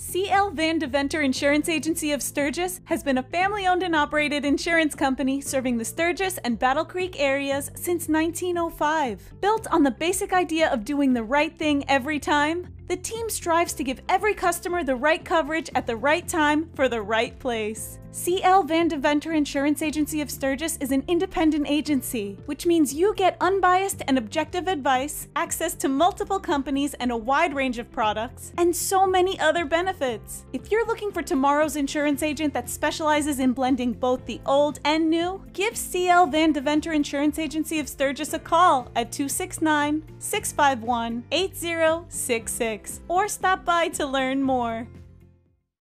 CL Van Deventer Insurance Agency of Sturgis has been a family owned and operated insurance company serving the Sturgis and Battle Creek areas since 1905. Built on the basic idea of doing the right thing every time, the team strives to give every customer the right coverage at the right time for the right place. CL Van Deventer Insurance Agency of Sturgis is an independent agency, which means you get unbiased and objective advice, access to multiple companies and a wide range of products, and so many other benefits. If you're looking for tomorrow's insurance agent that specializes in blending both the old and new, give CL Van Deventer Insurance Agency of Sturgis a call at 269 651 8066 or stop by to learn more.